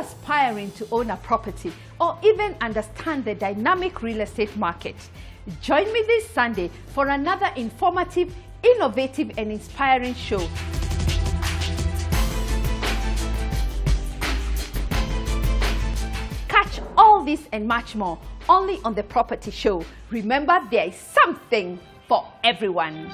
aspiring to own a property or even understand the dynamic real estate market? Join me this Sunday for another informative, innovative, and inspiring show. Catch all this and much more only on the Property Show. Remember, there is something for everyone.